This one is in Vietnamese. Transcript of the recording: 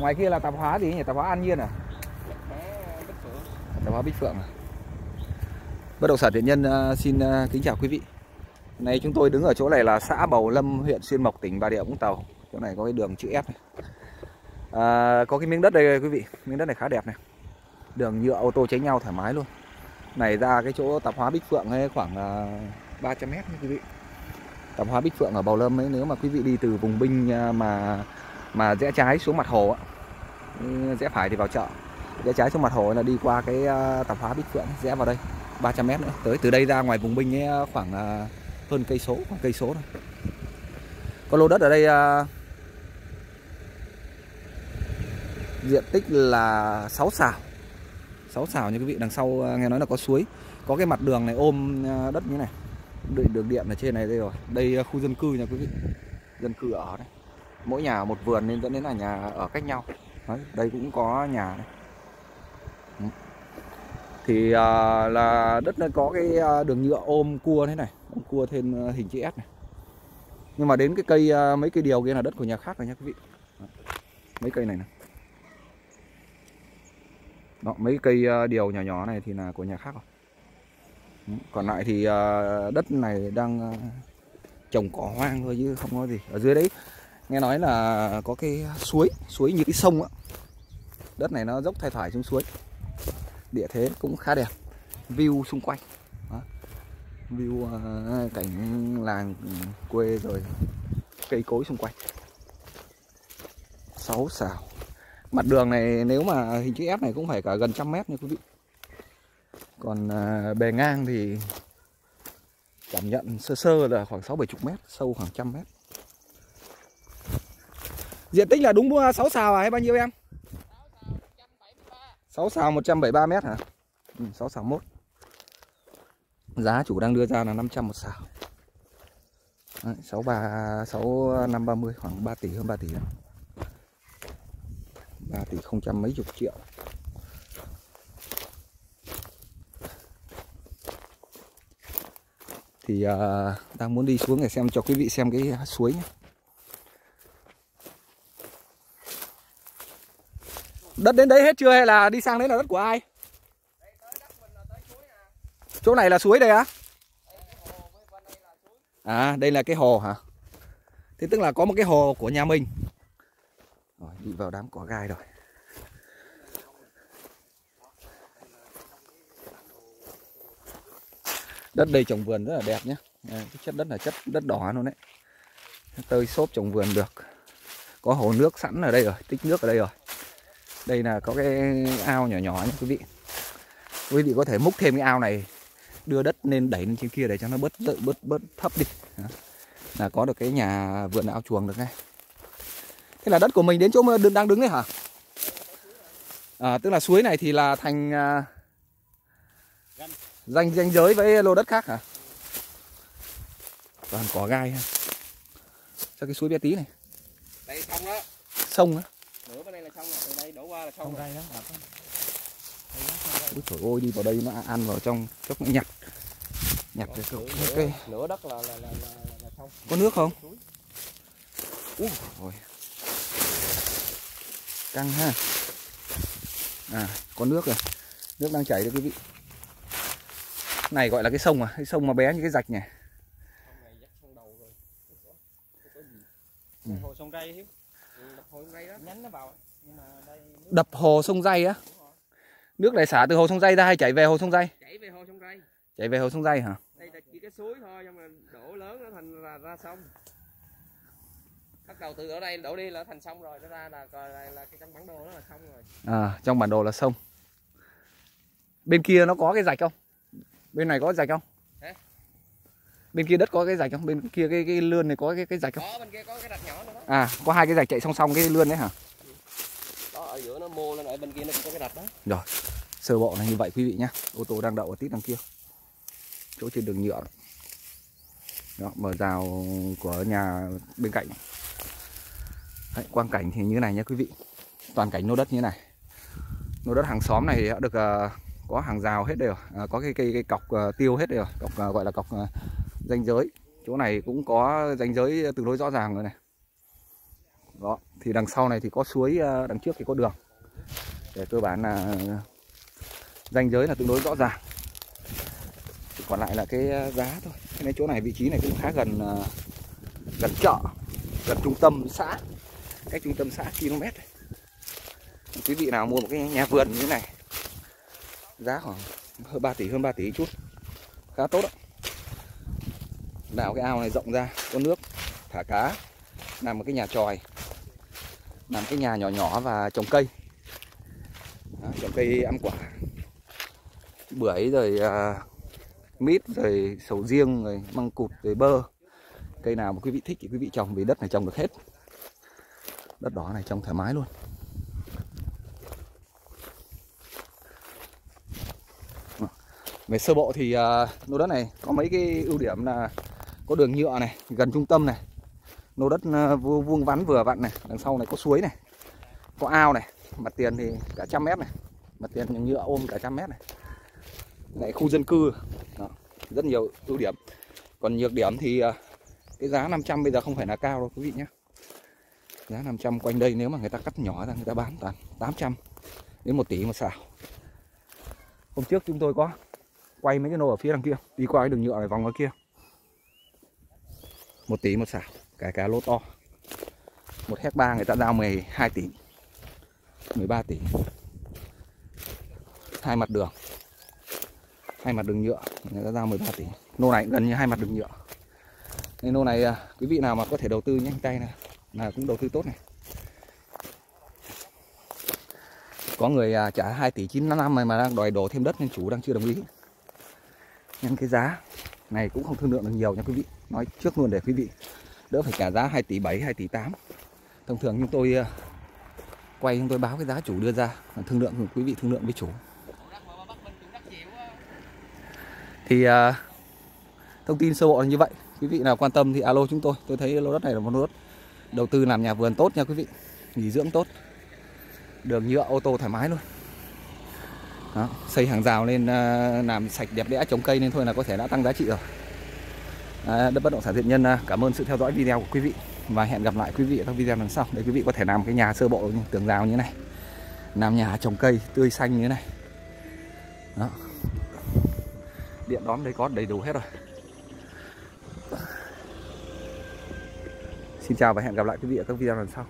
ngoài kia là tạp hóa gì nhỉ? Tạp hóa an nhiên à? Tạp hóa bích phượng à? Bất động sản thiện nhân à, xin à, kính chào quý vị. Nay chúng tôi đứng ở chỗ này là xã Bầu Lâm huyện Xuyên Mộc tỉnh Bà Rịa Vũng Tàu. Chỗ này có cái đường chữ F này. À, có cái miếng đất đây quý vị. Miếng đất này khá đẹp này. Đường nhựa ô tô tránh nhau thoải mái luôn. Này ra cái chỗ tạp hóa Bích Phượng ấy khoảng à, uh, 300 mét quý vị. Tạp hóa Bích Phượng ở Bầu Lâm ấy nếu mà quý vị đi từ vùng binh mà mà rẽ trái xuống mặt hồ á rẽ phải thì vào chợ. Rẽ trái xuống mặt hồ là đi qua cái ờ, tạp hóa Bích Phượng, rẽ vào đây 300 mét nữa. Tới, từ đây ra ngoài vùng binh ấy ờ, khoảng ờ, hơn cây số, khoảng cây số thôi. Có lô đất ở đây diện tích là 6 xào. 6 xào như quý vị đằng sau nghe nói là có suối. Có cái mặt đường này ôm đất như này. Đường điện ở trên này đây rồi. Đây khu dân cư nha quý vị. Dân cư ở đây mỗi nhà một vườn nên dẫn đến là nhà ở cách nhau. Đấy, đây cũng có nhà này. Ừ. thì à, là đất nó có cái à, đường nhựa ôm cua thế này ôm cua thêm à, hình chữ S này. Nhưng mà đến cái cây à, mấy cây điều kia là đất của nhà khác rồi nha quý vị. Mấy cây này này. Đó, mấy cây điều nhỏ nhỏ này thì là của nhà khác rồi. Ừ, còn lại thì đất này đang trồng cỏ hoang thôi chứ không có gì. Ở dưới đấy nghe nói là có cái suối suối như cái sông á. Đất này nó dốc thay thoải xuống suối. Địa thế cũng khá đẹp. View xung quanh. Đó. view uh, cảnh làng quê rồi cây cối xung quanh. Sáu xào. Mặt đường này nếu mà hình chữ F này cũng phải cả gần trăm mét nha quý vị. Còn uh, bề ngang thì cảm nhận sơ sơ là khoảng sáu bảy chục mét sâu khoảng trăm mét. Diện tích là đúng 6 xào à hay bao nhiêu em? 6 xào 173 mét hả? Ừ, 6 xào 1 Giá chủ đang đưa ra là 500 một xào Đấy, 63, 6530 khoảng 3 tỷ hơn 3 tỷ đó. 3 tỷ không trăm mấy chục triệu Thì uh, đang muốn đi xuống để xem cho quý vị xem cái suối nhé Đất đến đấy hết chưa hay là đi sang đấy là đất của ai? Chỗ này là suối đây á? À? đây là cái hồ hả? Thế tức là có một cái hồ của nhà mình. Rồi, đi vào đám cỏ gai rồi. Đất đây trồng vườn rất là đẹp nhé. Cái chất đất là chất đất đỏ luôn đấy. Tơi xốp trồng vườn được. Có hồ nước sẵn ở đây rồi, tích nước ở đây rồi đây là có cái ao nhỏ nhỏ nha quý vị. Quý vị có thể múc thêm cái ao này đưa đất lên đẩy lên trên kia để cho nó bớt bớt bớt thấp đi. Là có được cái nhà vườn ao chuồng được ngay. Thế là đất của mình đến chỗ đang đứng đấy hả? À, tức là suối này thì là thành uh, danh danh giới với lô đất khác hả? Toàn cỏ gai ha. Sao cái suối bé tí này. Đây sông đó. Sông á nửa bên đây là sông rồi từ đây đổ qua là sông Không đây đó. Úi trời ơi đi vào đây nó ăn vào trong chốc nó nhặt nhặt cái nửa, cái cây nửa đất là là là, là, là sông có nước không? Úi rồi căng ha. À có nước rồi. Nước đang chảy đấy quý vị. Này gọi là cái sông à cái sông mà bé như cái rạch này sông này dắt sông đầu rồi. Không có gì. Hồ sông ray hiếu Ừ, hồ sông ray đó đập hồ sông dây á? Nước này xả từ hồ sông dây ra hay chảy về hồ sông dây? Chảy về hồ sông ray chảy về hồ sông dây hả? Đây là chỉ cái suối thôi nhưng mà đổ lớn nó thành là ra sông. Bắt đầu từ ở đây đổ đi là thành sông rồi nó ra là là, là cái trong bản đồ đó là sông rồi. À trong bản đồ là sông. Bên kia nó có cái rạch không? Bên này có rạch không? Bên kia đất có cái rạch không? Bên kia cái cái lươn này có cái cái rạch không? Có bên kia có cái rạch nhỏ nữa đó. À có hai cái rạch chạy song song cái lươn đấy hả? Đó ở giữa nó mô lên ở bên kia nó cũng có cái rạch đó. Rồi sơ bộ là như vậy quý vị nhé ô tô đang đậu ở tít đằng kia. Chỗ trên đường nhựa. Đó, đó bờ rào của nhà bên cạnh. Đấy, quang cảnh thì như này nha quý vị. Toàn cảnh nô đất như này. Nô đất hàng xóm này đã được ờ, có hàng rào hết đều. À, có cái cây cây cọc ờ, tiêu hết đều. Cọc ờ, gọi là cọc uh, ranh giới. Chỗ này cũng có ranh giới tương đối rõ ràng rồi này. Đó, thì đằng sau này thì có suối ờ, đằng trước thì có đường. Để cơ bản là ranh giới là tương đối rõ ràng. Còn lại là cái ờ, giá thôi. Cái này chỗ này vị trí này cũng khá gần ờ, gần chợ, gần trung tâm xã. Cách trung tâm xã km quý vị nào mua một cái nhà vườn như thế này, giá khoảng hơn 3 tỷ, hơn 3 tỷ chút. Khá tốt đó đào cái ao này rộng ra có nước thả cá làm một cái nhà tròi làm cái nhà nhỏ nhỏ và trồng cây. Đó, trồng cây ăn quả. Bưởi rồi à, mít rồi sầu riêng rồi măng cụt rồi bơ. Cây nào mà quý vị thích thì quý vị trồng vì đất này trồng được hết. Đất đỏ này trồng thoải mái luôn. Về sơ bộ thì uh, lô đất này có mấy cái ưu điểm là có đường nhựa này, gần trung tâm này. Lô đất ờ, vuông vắn vừa vặn này, đằng sau này có suối này, có ao này. Mặt tiền thì cả trăm mét này. Mặt tiền nhựa ôm cả trăm mét này. Lại khu dân cư. Đó. rất nhiều ưu điểm. Còn nhược điểm thì ờ, cái giá 500 bây giờ không phải là cao đâu, quý vị nhé. Giá 500 quanh đây nếu mà người ta cắt nhỏ ra, người ta bán toàn 800 đến 1 tỷ một xào. Hôm trước chúng tôi có quay mấy cái nô ở phía đằng kia, đi qua cái đường nhựa này, vòng ở kia một tỷ một xào, cái cá lô to. Một hecta người ta giao 12 tỷ 13 tỷ. Hai mặt đường, hai mặt đường nhựa, người ta giao 13 tỷ. Nô này gần như hai mặt đường nhựa. Nên nô này à, quý vị nào mà có thể đầu tư nhanh tay này, là cũng đầu tư tốt này. Có người à, trả 2 tỷ 9 năm mà đang đòi đổ thêm đất nên chủ đang chưa đồng ý. Nên cái giá này cũng không thương lượng được nhiều nha quý vị nói trước luôn để quý vị. Đỡ phải trả giá 2 tỷ 7 2 tỷ 8 thông thường chúng tôi ờ, quay chúng tôi báo cái giá chủ đưa ra thương lượng quý vị thương lượng với chủ. Thì uh, thông tin sơ bộ là như vậy. Quý vị nào quan tâm thì alo chúng tôi. Tôi thấy lô đất này là một lô đất đầu tư làm nhà vườn tốt nha quý vị. Nghỉ dưỡng tốt. Đường nhựa ô tô thoải mái luôn. Đó, xây hàng rào lên uh, làm sạch đẹp đẽ trồng cây nên thôi là có thể đã tăng giá trị rồi. À, đất bất động sản thiện nhân à, cảm ơn sự theo dõi video của quý vị. Và hẹn gặp lại quý vị ở các video lần sau. Để quý vị có thể làm cái nhà sơ bộ như tường rào như thế này. Làm nhà trồng cây tươi xanh như thế này. Đó. điện đóm đây có đầy đủ hết rồi. Xin chào và hẹn gặp lại quý vị ở các video lần sau.